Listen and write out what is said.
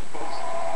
one, folks.